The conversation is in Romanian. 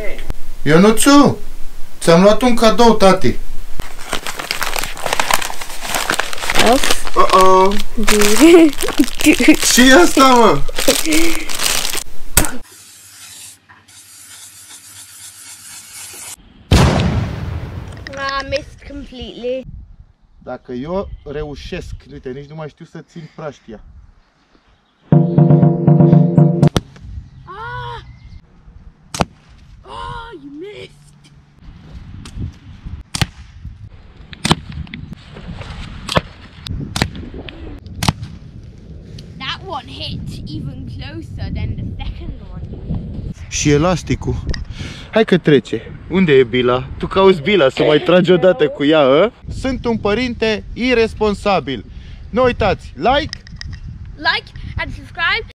me. Ionuțu, ți-am luat un cadou, tati. Uh-oh. Și asta, mă? I missed completely. Dacă eu reușesc, uite, nici nu mai știu să țin praștia. Oh, you missed. That one hit even closer than the second one. Și elasticul. Hai că trece. Unde e Bila? Tu cauți Bila să mai tragi odată cu ea, a? Sunt un părinte irresponsabil. Nu uitați, like, Like and subscribe